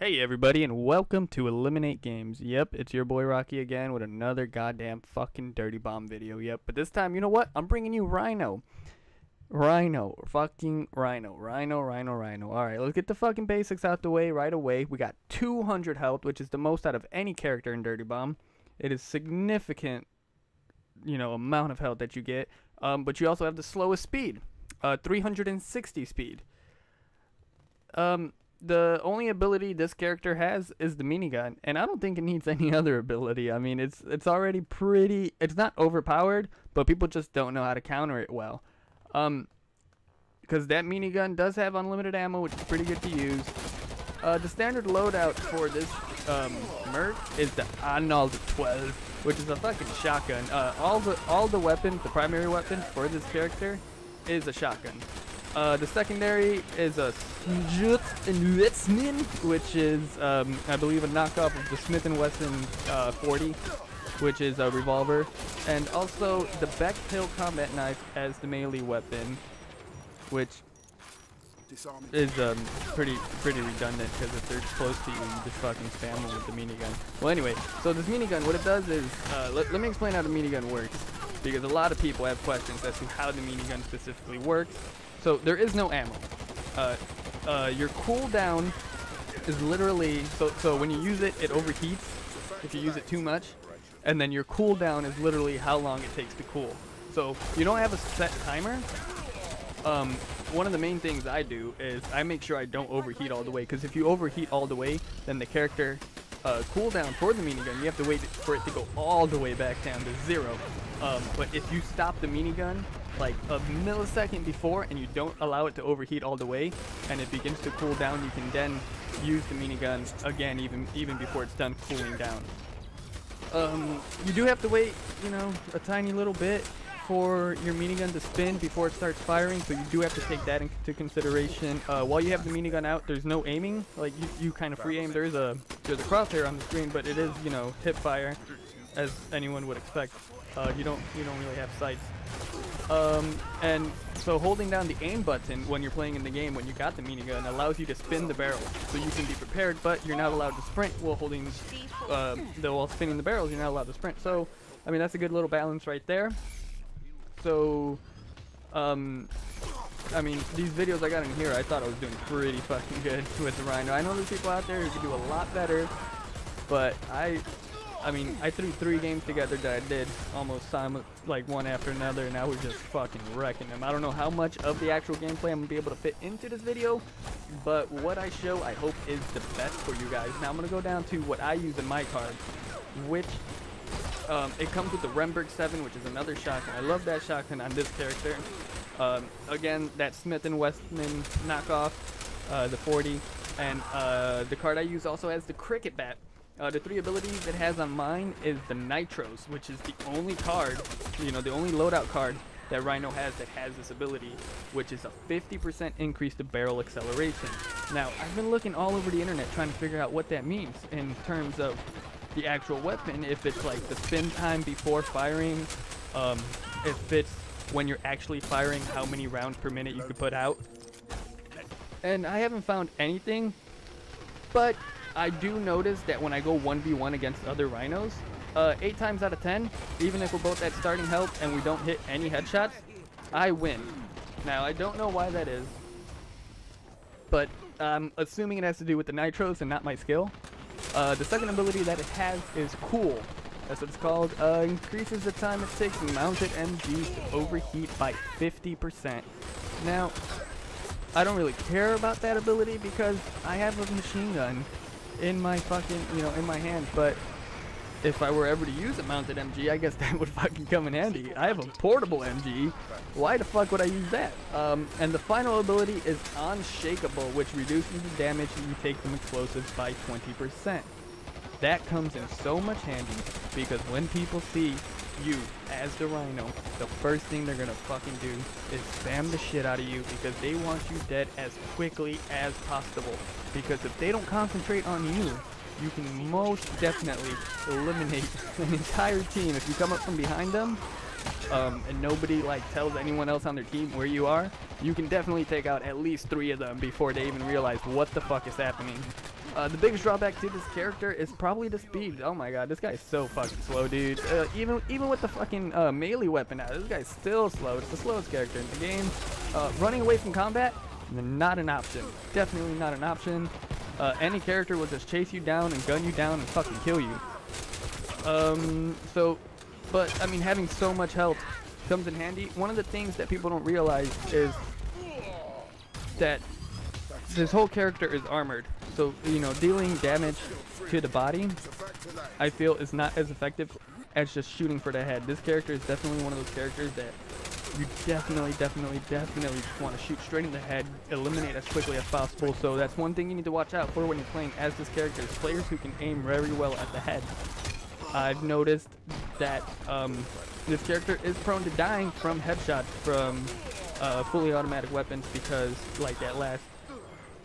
Hey everybody and welcome to Eliminate Games. Yep, it's your boy Rocky again with another goddamn fucking Dirty Bomb video. Yep, but this time, you know what? I'm bringing you Rhino. Rhino. Fucking Rhino. Rhino, Rhino, Rhino. Alright, let's get the fucking basics out the way right away. We got 200 health, which is the most out of any character in Dirty Bomb. It is significant, you know, amount of health that you get. Um, but you also have the slowest speed. Uh, 360 speed. Um, the only ability this character has is the minigun, and I don't think it needs any other ability. I mean, it's it's already pretty. It's not overpowered, but people just don't know how to counter it well. Um, because that minigun does have unlimited ammo, which is pretty good to use. Uh, the standard loadout for this um, Merc is the Ahnuhld 12, which is a fucking shotgun. Uh, all the all the weapons, the primary weapon for this character, is a shotgun. Uh, the secondary is a Schutzwetzmann, which is, um, I believe, a knockoff of the Smith & Wesson uh, 40, which is a revolver, and also the Beck Hill combat knife as the melee weapon, which is um, pretty pretty redundant because if they're close to you, you just fucking spam them with the minigun. Well, anyway, so this minigun, what it does is, uh, let, let me explain how the minigun works, because a lot of people have questions as to how the minigun specifically works. So there is no ammo. Uh, uh, your cooldown is literally so so when you use it, it overheats if you use it too much, and then your cooldown is literally how long it takes to cool. So you don't have a set timer. Um, one of the main things I do is I make sure I don't overheat all the way because if you overheat all the way, then the character uh, cooldown for the minigun, you have to wait for it to go all the way back down to zero. Um, but if you stop the minigun like a millisecond before and you don't allow it to overheat all the way and it begins to cool down, you can then use the minigun again even even before it's done cooling down. Um, you do have to wait, you know, a tiny little bit for your minigun to spin before it starts firing, so you do have to take that into consideration. Uh, while you have the minigun out, there's no aiming. Like you, you kind of free aim. There's a there's a crosshair on the screen, but it is you know hip fire, as anyone would expect. Uh, you don't you don't really have sights. Um, and so holding down the aim button when you're playing in the game when you got the minigun allows you to spin the barrel, so you can be prepared. But you're not allowed to sprint while holding uh, the while spinning the barrels. You're not allowed to sprint. So I mean that's a good little balance right there. So, um, I mean, these videos I got in here, I thought I was doing pretty fucking good with the Rhino. I know there's people out there who can do a lot better, but I, I mean, I threw three games together that I did almost simul like one after another, and I was just fucking wrecking them. I don't know how much of the actual gameplay I'm gonna be able to fit into this video, but what I show, I hope, is the best for you guys. Now I'm gonna go down to what I use in my card, which um, it comes with the Remburg 7, which is another shotgun. I love that shotgun on this character. Um, again, that Smith & Wesson knockoff, uh, the 40. And uh, the card I use also has the Cricket Bat. Uh, the three abilities it has on mine is the Nitrous, which is the only card, you know, the only loadout card that Rhino has that has this ability, which is a 50% increase to barrel acceleration. Now, I've been looking all over the internet trying to figure out what that means in terms of the actual weapon, if it's like the spin time before firing, um, if it's when you're actually firing, how many rounds per minute you could put out. And I haven't found anything, but I do notice that when I go 1v1 against other rhinos, uh, 8 times out of 10, even if we're both at starting health and we don't hit any headshots, I win. Now, I don't know why that is, but I'm assuming it has to do with the nitrous and not my skill. Uh, the second ability that it has is Cool. That's what it's called. Uh, increases the time it takes mounted MGs to overheat by 50%. Now, I don't really care about that ability because I have a machine gun in my fucking, you know, in my hand, but if I were ever to use a mounted MG, I guess that would fucking come in handy. I have a portable MG. Why the fuck would I use that? Um, and the final ability is Unshakable, which reduces the damage you take from explosives by 20%. That comes in so much handy because when people see you as the Rhino, the first thing they're gonna fucking do is spam the shit out of you because they want you dead as quickly as possible. Because if they don't concentrate on you, you can most definitely eliminate an entire team if you come up from behind them um, and nobody like tells anyone else on their team where you are you can definitely take out at least three of them before they even realize what the fuck is happening Uh, the biggest drawback to this character is probably the speed. Oh my god, this guy's so fucking slow, dude. Uh, even even with the fucking uh, melee weapon out, this guy's still slow. It's the slowest character in the game. Uh, running away from combat, not an option. Definitely not an option. Uh, any character will just chase you down and gun you down and fucking kill you. Um, so, but I mean, having so much health comes in handy. One of the things that people don't realize is that this whole character is armored. So, you know, dealing damage to the body, I feel is not as effective as just shooting for the head. This character is definitely one of those characters that you definitely, definitely, definitely just want to shoot straight in the head, eliminate as quickly as possible. So that's one thing you need to watch out for when you're playing as this character is players who can aim very well at the head. I've noticed that um, this character is prone to dying from headshots from uh, fully automatic weapons because like that last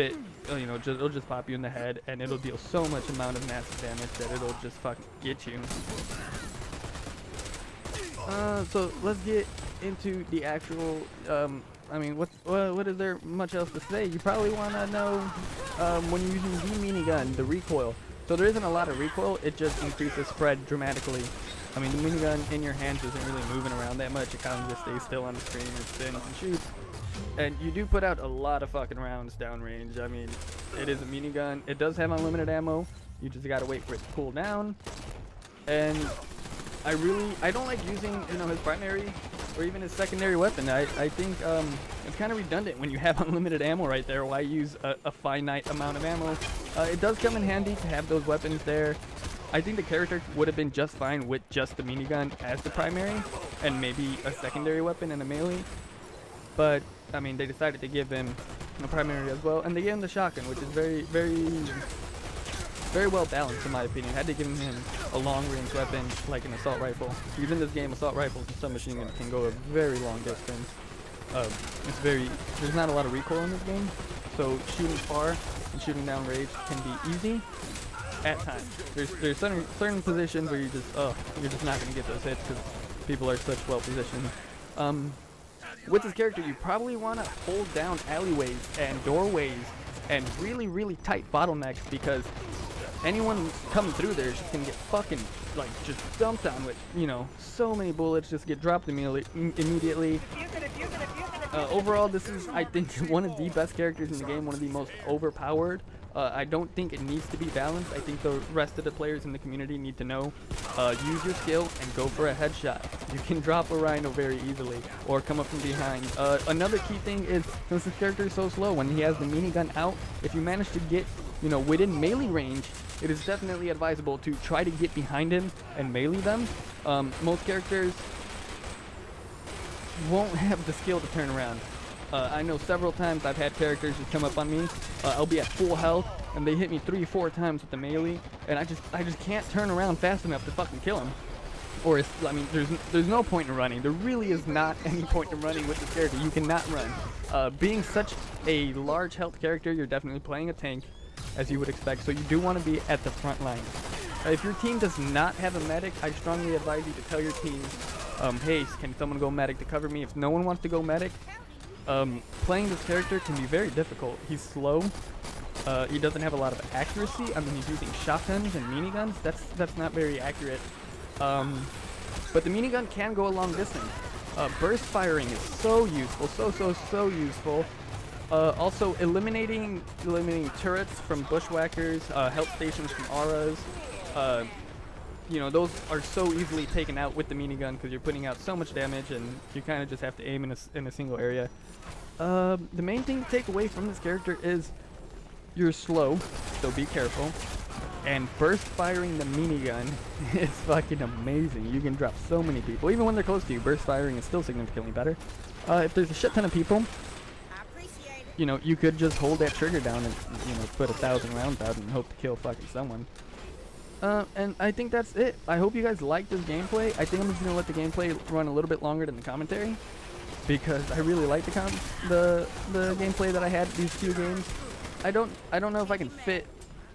bit, uh, you know, just, it'll just pop you in the head and it'll deal so much amount of massive damage that it'll just fucking get you. Uh, so let's get into the actual, um, I mean, what, what, what is there much else to say? You probably want to know um, when you're using the minigun, the recoil. So there isn't a lot of recoil, it just increases spread dramatically. I mean, the minigun in your hands isn't really moving around that much, it kind of just stays still on the screen and spins and shoots. And you do put out a lot of fucking rounds downrange. I mean, it is a minigun. It does have unlimited ammo. You just gotta wait for it to cool down. And I really, I don't like using, you know, his primary or even his secondary weapon. I, I think um, it's kind of redundant when you have unlimited ammo right there. Why use a, a finite amount of ammo? Uh, it does come in handy to have those weapons there. I think the character would have been just fine with just the minigun as the primary and maybe a secondary weapon and a melee. But, I mean, they decided to give him a primary as well. And they gave him the shotgun, which is very, very, very well balanced in my opinion. Had to give him a long range weapon like an assault rifle. Even this game, assault rifles and submachine guns can go a very long distance. Um, it's very, there's not a lot of recoil in this game. So shooting far and shooting down range can be easy at times. There's there's certain certain positions where you just oh you're just not gonna get those hits because people are such well positioned. Um, with this character, you probably want to hold down alleyways and doorways and really really tight bottlenecks because anyone coming through there is just gonna get fucking like just dumped on with you know so many bullets just get dropped immediately immediately uh, overall this is i think one of the best characters in the game one of the most overpowered uh, I don't think it needs to be balanced. I think the rest of the players in the community need to know, uh, use your skill and go for a headshot. You can drop a Rhino very easily or come up from behind. Uh, another key thing is, since this character is so slow, when he has the minigun out, if you manage to get, you know, within melee range, it is definitely advisable to try to get behind him and melee them. Um, most characters won't have the skill to turn around. Uh, I know several times I've had characters just come up on me. Uh, I'll be at full health, and they hit me three, four times with the melee, and I just, I just can't turn around fast enough to fucking kill them. Or, it's, I mean, there's, there's no point in running. There really is not any point in running with this character. You cannot run. Uh, being such a large health character, you're definitely playing a tank, as you would expect. So you do want to be at the front line. Uh, if your team does not have a medic, I strongly advise you to tell your team, um, hey, can someone go medic to cover me? If no one wants to go medic, um, playing this character can be very difficult. He's slow. Uh, he doesn't have a lot of accuracy. I mean, he's using shotguns and miniguns. That's that's not very accurate. Um, but the minigun can go a long distance. Uh, burst firing is so useful, so so so useful. Uh, also, eliminating eliminating turrets from bushwhackers, uh, help stations from auras. You know, those are so easily taken out with the minigun because you're putting out so much damage and you kind of just have to aim in a, in a single area. Uh, the main thing to take away from this character is you're slow, so be careful. And burst firing the minigun is fucking amazing. You can drop so many people. Even when they're close to you, burst firing is still significantly better. Uh, if there's a shit ton of people, you know, you could just hold that trigger down and, you know, put a thousand rounds out and hope to kill fucking someone. Uh, and I think that's it. I hope you guys like this gameplay. I think I'm just gonna let the gameplay run a little bit longer than the commentary because I really like the the the gameplay that I had these two games. I don't I don't know if I can fit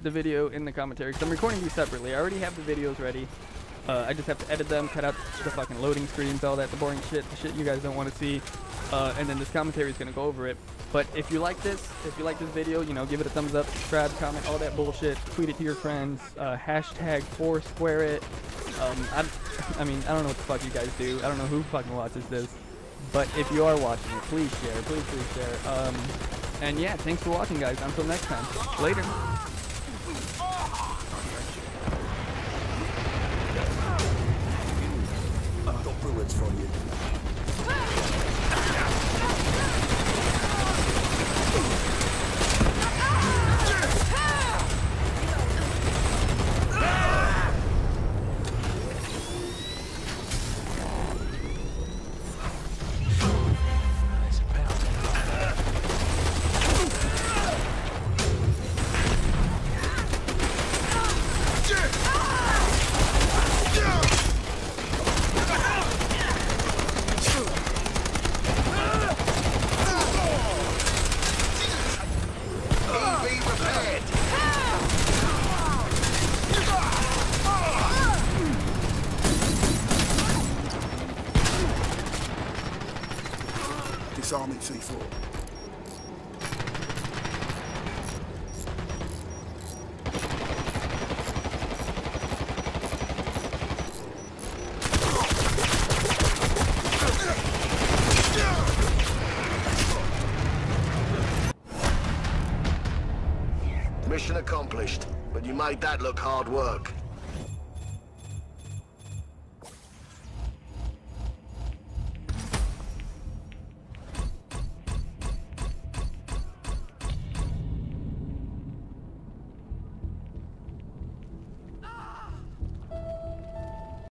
the video in the commentary because I'm recording these separately. I already have the videos ready Uh, I just have to edit them, cut out the fucking loading screens, all that, the boring shit, the shit you guys don't want to see. Uh, and then this commentary is gonna go over it. But if you like this, if you like this video, you know, give it a thumbs up, subscribe, comment, all that bullshit. Tweet it to your friends. Uh, hashtag Foursquare it. Um, I, I mean, I don't know what the fuck you guys do. I don't know who fucking watches this. But if you are watching it, please share, please, please share. Um, and yeah, thanks for watching, guys. Until next time. Later. Bullets for you. Disarming C4. Mission accomplished, but you made that look hard work.